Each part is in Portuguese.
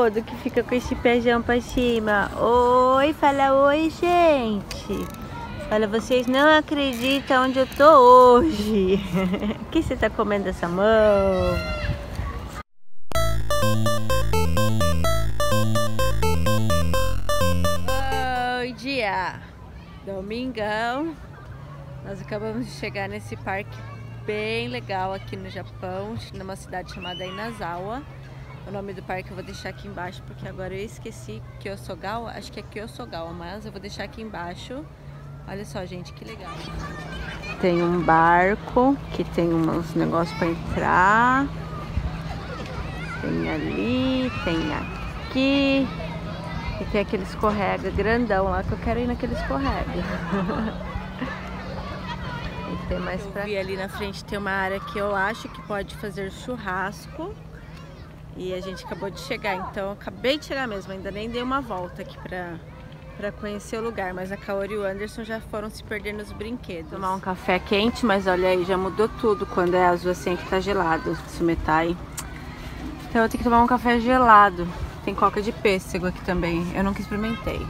todo que fica com esse pezão pra cima. Oi, fala oi, gente. Fala, vocês não acreditam onde eu tô hoje. O que você tá comendo essa mão? Bom dia! Domingão. Nós acabamos de chegar nesse parque bem legal aqui no Japão, numa cidade chamada Inazawa. O nome do parque eu vou deixar aqui embaixo, porque agora eu esqueci Kyosogawa, acho que é Kyosogawa, mas eu vou deixar aqui embaixo. Olha só, gente, que legal. Tem um barco que tem uns negócios para entrar. Tem ali, tem aqui. E tem aquele escorrega grandão lá que eu quero ir naquele escorrega. e tem mais pra... E ali na frente tem uma área que eu acho que pode fazer churrasco. E a gente acabou de chegar, então acabei de chegar mesmo, ainda nem dei uma volta aqui pra, pra conhecer o lugar. Mas a Kaori e o Anderson já foram se perder nos brinquedos. Tomar um café quente, mas olha aí, já mudou tudo quando é azul assim que tá gelado, sumetai. Então eu ter que tomar um café gelado. Tem coca de pêssego aqui também, eu nunca experimentei.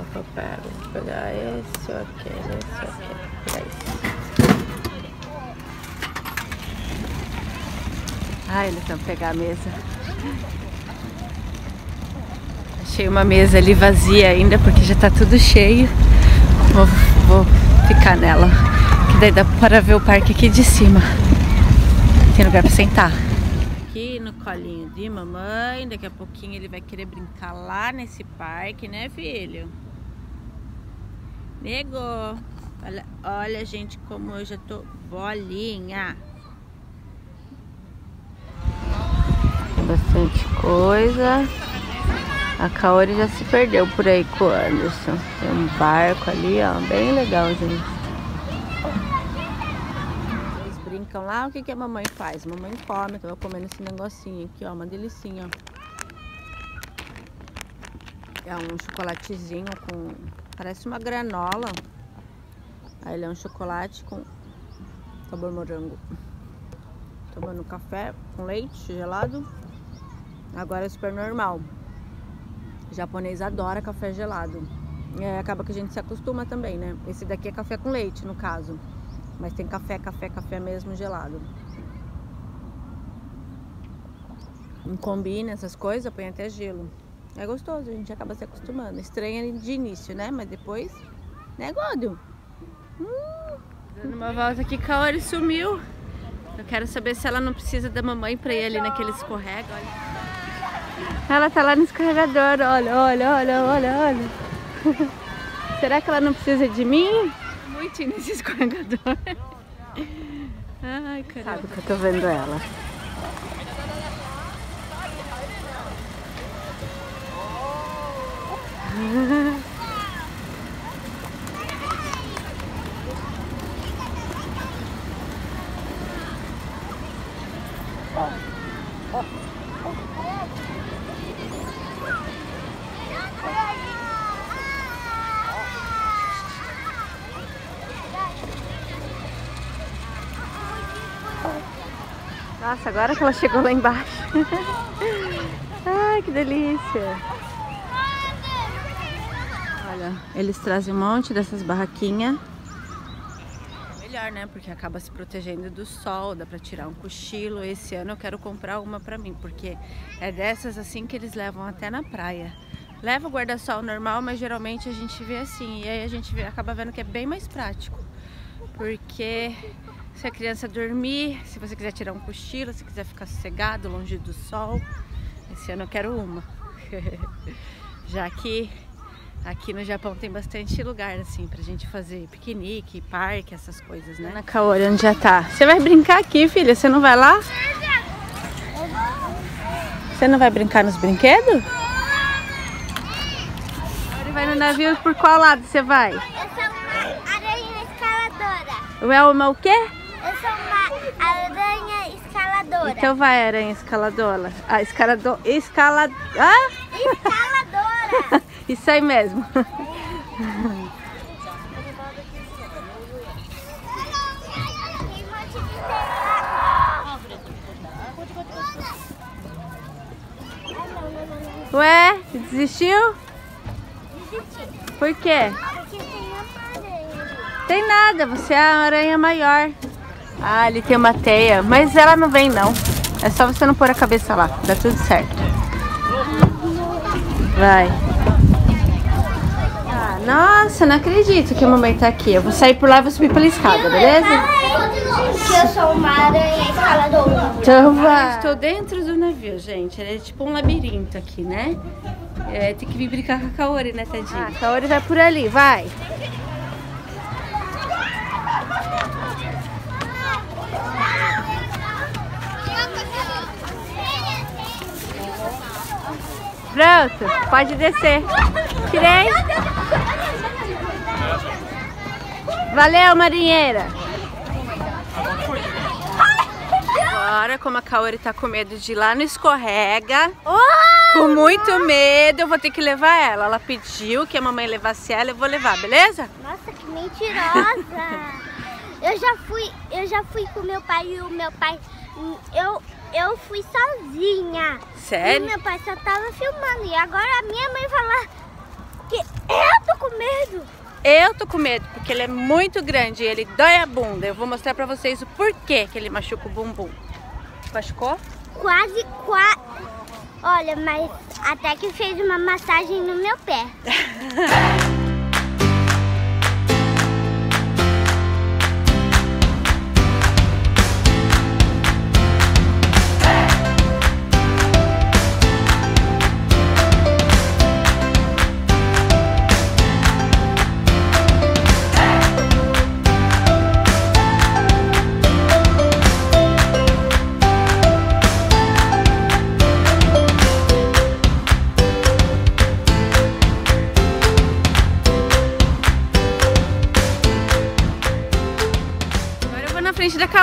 Qual que eu pego? Vou pegar esse ou aquele, esse ou aquele. Vou pegar esse. Ah, eles vão pegar a mesa. Achei uma mesa ali vazia ainda, porque já tá tudo cheio. Vou, vou ficar nela. Que daí dá para ver o parque aqui de cima. Tem lugar para sentar. Aqui no colinho de mamãe. Daqui a pouquinho ele vai querer brincar lá nesse parque, né, filho? Negou. Olha, olha, gente, como eu já tô bolinha. Tem bastante coisa. A Kaori já se perdeu por aí com o Anderson. Tem um barco ali, ó, bem legal, gente. Eles brincam lá, o que, que a mamãe faz? A mamãe come, tava comendo esse negocinho aqui, ó, uma delicinha, ó. É um chocolatezinho com... parece uma granola. Aí ele é um chocolate com sabor morango. Tomando café com leite gelado. Agora é super normal. O japonês adora café gelado. É, acaba que a gente se acostuma também, né? Esse daqui é café com leite, no caso. Mas tem café, café, café mesmo gelado. Não combina essas coisas, põe até gelo. É gostoso, a gente acaba se acostumando. Estranha de início, né? Mas depois, né, Godo? Hum. Dando uma volta aqui, Kaori sumiu. Eu quero saber se ela não precisa da mamãe pra ir ali naquele escorrega, olha. Ela tá lá no escorregador, olha, olha, olha, olha, olha. Será que ela não precisa de mim? Muito nesse escorregador. Ai, caramba. Sabe que eu tô vendo ela. Nossa, agora que ela chegou lá embaixo. Ai, que delícia. Olha, eles trazem um monte dessas barraquinhas. Melhor, né? Porque acaba se protegendo do sol, dá pra tirar um cochilo. Esse ano eu quero comprar uma pra mim, porque é dessas assim que eles levam até na praia. Leva o guarda-sol normal, mas geralmente a gente vê assim. E aí a gente vê, acaba vendo que é bem mais prático. Porque se a criança dormir, se você quiser tirar um cochilo, se quiser ficar sossegado, longe do sol. Esse ano eu quero uma. Já que aqui no Japão tem bastante lugar assim pra gente fazer piquenique, parque, essas coisas, né? Na Kaori, onde já tá? Você vai brincar aqui, filha? Você não vai lá? Você não vai brincar nos brinquedos? Ele vai no navio por qual lado você vai? Eu sou uma aranha escaladora. O Elma o quê? Eu sou uma aranha escaladora. Então vai, aranha escaladora. Ah, escalador. Escala... Ah? Escaladora! Isso aí mesmo. Ué, desistiu? Por quê? Tem. Tem nada, você é a aranha maior. Ah, ele tem uma teia, mas ela não vem não. É só você não pôr a cabeça lá, dá tudo certo. Vai. Nossa, não acredito que a mamãe tá aqui. Eu vou sair por lá e vou subir pela escada, beleza? Que eu sou uma aranha escaladora. Então vai. Estou dentro do navio, gente. Ele é tipo um labirinto aqui, né? É, tem que vir brincar com a Kaori, né, tadinha? Ah, a Kaori vai por ali, vai. Pronto, pode descer. Tirei. Valeu, marinheira. Agora, como a Kaori tá com medo de ir lá no escorrega, com muito medo, eu vou ter que levar ela. Ela pediu que a mamãe levasse ela, eu vou levar, beleza? Nossa, que mentirosa. eu já fui, eu já fui com meu pai e o meu pai, eu, eu fui sozinha. E Sério? meu pai só tava filmando. E agora a minha mãe fala que eu tô com medo. Eu tô com medo, porque ele é muito grande e ele dói a bunda. Eu vou mostrar pra vocês o porquê que ele machuca o bumbum. Machucou? Quase, quase. Olha, mas até que fez uma massagem no meu pé.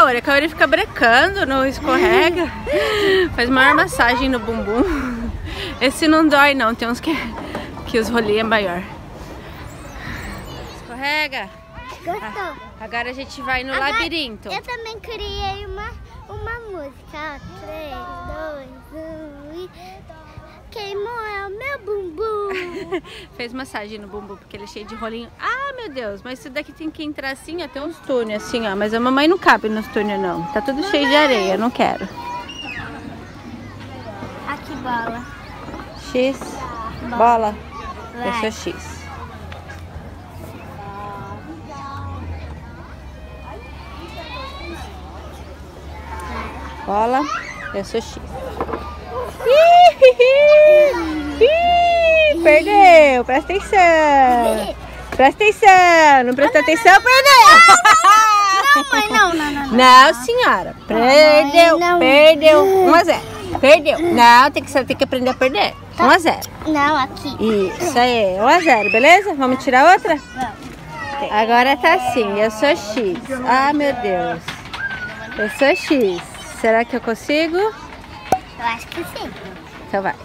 Kaori. A Kaori fica brecando no escorrega. Faz maior massagem no bumbum. Esse não dói não, tem uns que, que os rolinhos é maior. Escorrega. Gostou? Agora a gente vai no Agora, labirinto. Eu também criei uma, uma música. Ó, 3, 2, 1 e. Queimou é o meu bumbum. Fez massagem no bumbum porque ele é cheio de rolinho. Ah, meu Deus, mas isso daqui tem que entrar assim, ó. Tem uns túneis assim, ó. Mas a mamãe não cabe nos túneis, não. Tá tudo cheio de areia, não quero. Aqui, bola. X. Bola. Eu Vai. sou X. Bola. Eu sou X. Ih, Perdeu, presta atenção. Presta atenção, não presta atenção, perdeu. Não, mãe, não, não, não. Não, senhora. Perdeu, perdeu. 1 a 0. Perdeu. Não, tem que, você tem que aprender a perder. 1 a 0. Não, aqui. Isso aí, 1 a 0, beleza? Vamos tirar outra? Vamos. Agora tá assim, eu sou X. Ah, meu Deus. Eu sou X. Será que eu consigo? Eu acho que sim. Então vai.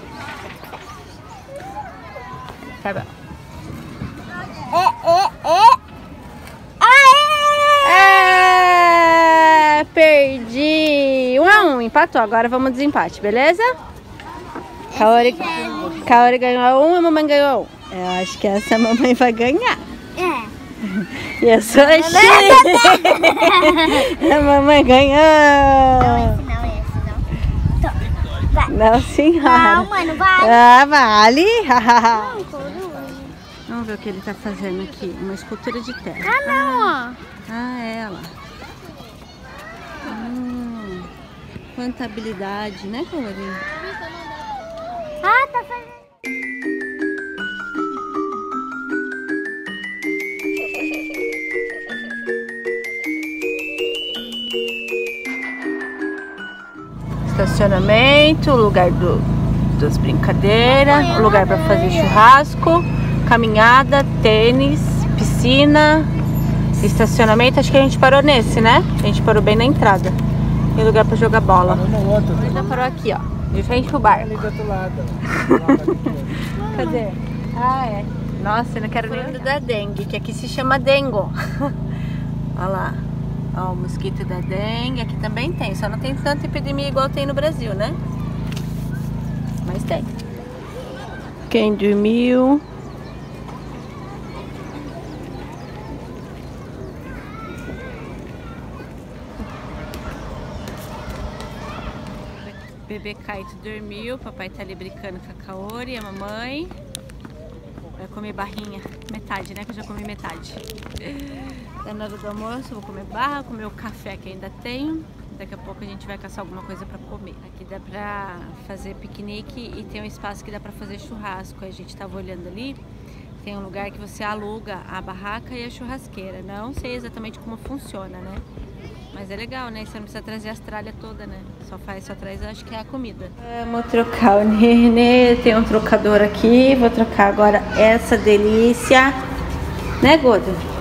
Tá bom. É, é, é. Aê! É, perdi. 1 a 1, empatou. Agora vamos desempate, beleza? Kaori, Kaori ganhou um, a mamãe ganhou um. Eu acho que essa mamãe vai ganhar. É. E eu sou X. a mamãe ganhou. esse não, esse não. Não, senhora. Não, mano, vai. Ah, vale. Não, coruja. Vamos ver o que ele tá fazendo aqui. Uma escultura de terra. Ah, não, Ah, ela. Hum, quanta habilidade, né, Colorinho? ó. Ah, Estacionamento, lugar do, das brincadeiras, lugar para fazer churrasco, caminhada, tênis, piscina, estacionamento. Acho que a gente parou nesse, né? A gente parou bem na entrada. E lugar para jogar bola. Outro. Ainda parou aqui, ó, de frente pro bar. Ali do outro lado. Cadê? Ah, é. Nossa, eu não quero nem da dengue, que aqui se chama dengo. Olha lá. Ó, o mosquito da dengue. Aqui também tem, só não tem tanta epidemia igual tem no Brasil, né? Mas tem. Quem dormiu? Bebê Kaito dormiu, papai tá ali brincando com a Kaori, a mamãe. Vai comer barrinha, metade, né? Que eu já comi metade. Tá na hora do almoço, vou comer barra, comer o café que ainda tenho. Daqui a pouco a gente vai caçar alguma coisa pra comer. Aqui dá pra fazer piquenique e tem um espaço que dá pra fazer churrasco. A gente tava olhando ali, tem um lugar que você aluga a barraca e a churrasqueira. Não sei exatamente como funciona, né? Mas é legal, né? Você não precisa trazer as tralhas toda, né? Só faz, só traz, acho que é a comida. Vamos trocar o Nenê. Tem um trocador aqui. Vou trocar agora essa delícia. Né, Godo?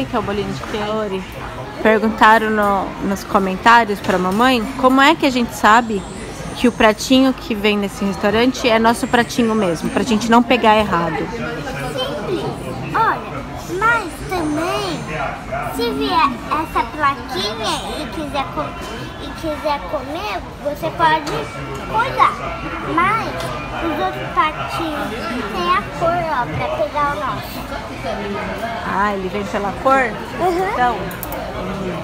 Aí que é o bolinho de fiore. Perguntaram no, nos comentários para a mamãe como é que a gente sabe que o pratinho que vem nesse restaurante é nosso pratinho mesmo, pra gente não pegar errado. Se vier essa plaquinha e quiser, e quiser comer, você pode cuidar. Mas os outros pratinhos têm a cor, ó, pra pegar o nosso. Ah, ele vem pela cor? Uhum. Então. Uhum.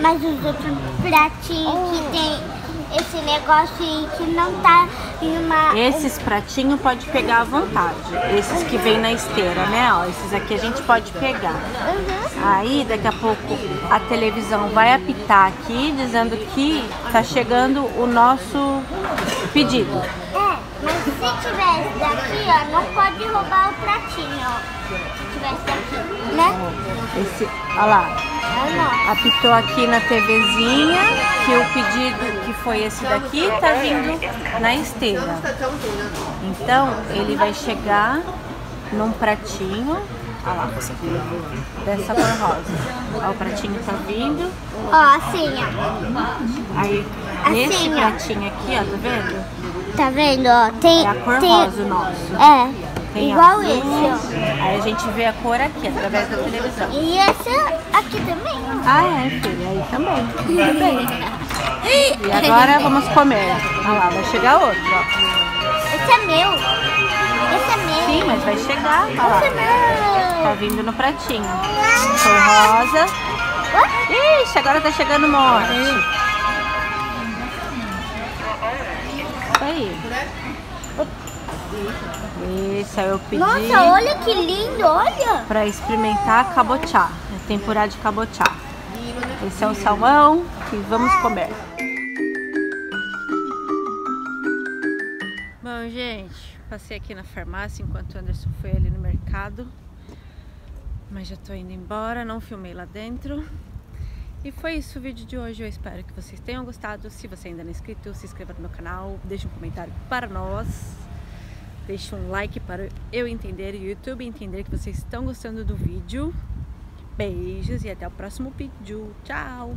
Mas os outros pratinhos que tem esse negócio aí que não tá em uma. Esses pratinhos pode pegar à vontade. Esses que vem na esteira, né? Ó, esses aqui a gente pode pegar. Uhum. Aí daqui a pouco a televisão vai apitar aqui dizendo que tá chegando o nosso pedido. Se tivesse daqui, ó, não pode roubar o pratinho, ó. Se tivesse daqui, né? Esse, olha lá, apitou aqui na TVzinha que o pedido que foi esse daqui tá vindo na esteira. Então ele vai chegar num pratinho, olha lá, dessa cor rosa. Ó, o pratinho tá vindo. Ó, assim, ó. Aí Assim, nesse ó. pratinho aqui, ó, tá vendo? Tá vendo, ó? Tem. É a cor tem... rosa o nosso. É. Tem igual azul. esse, Aí a gente vê a cor aqui, através da televisão. ó. E esse aqui também, ó. Ah, é, filha, aí também. Também. E agora vamos comer. Olha lá, vai chegar outro, ó. Esse é meu. Esse é meu. Sim, mas vai chegar, olha Esse lá. é Tá meu. vindo no pratinho. Cor rosa. Ué? Ixi, agora tá chegando um monte. Aí. Isso, aí eu pedi Nossa, olha que lindo, olha. pra experimentar cabochá. É temporada de cabochá. Esse é o salmão e vamos comer. Bom, gente, passei aqui na farmácia enquanto o Anderson foi ali no mercado. Mas já tô indo embora, não filmei lá dentro. E foi isso o vídeo de hoje. Eu espero que vocês tenham gostado. Se você ainda não é inscrito, se inscreva no meu canal, deixe um comentário para nós. Deixe um like para eu entender e o YouTube entender que vocês estão gostando do vídeo. Beijos e até o próximo vídeo. Tchau!